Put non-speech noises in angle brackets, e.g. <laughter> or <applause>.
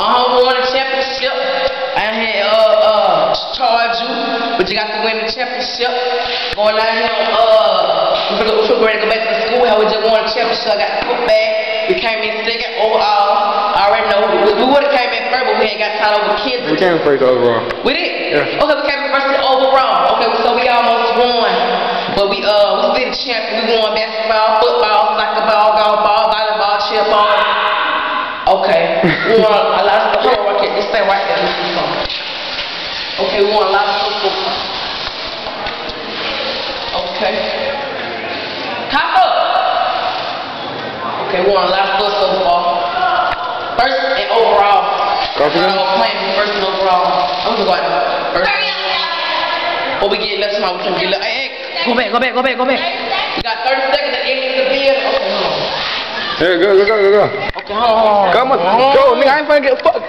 Won the championship. I had, uh, uh, charge you, but you got to win the championship. Going down here, uh, we are ready to go back to the school. How we just won the championship. I got the foot bag. We came in second overall. I already know. We, we would have came in first, but we ain't got time over kids. We came first overall. We did? Yeah. Okay, we came in first overall. Okay, so we almost won. But we, uh, we did the champion. We won basketball, football, soccer ball, golf ball, volleyball, cheer ball. Okay. <laughs> We won a lot of, hold on. This thing right there. This is something. Okay, we want a lot of people. Okay. Top up. Okay, we want a lot of stuff so far. First and overall. Copy that? Uh, playing first and overall. I'm just going first. Or we get less time, we can get less. Hey, hey, go back, go back, go back, go back. We got 30 seconds to end the bid. Okay, hold on. Here, go, go, go, go, go. Okay, hold on, hold on. Come on, go, nigga. I ain't finna get fucked.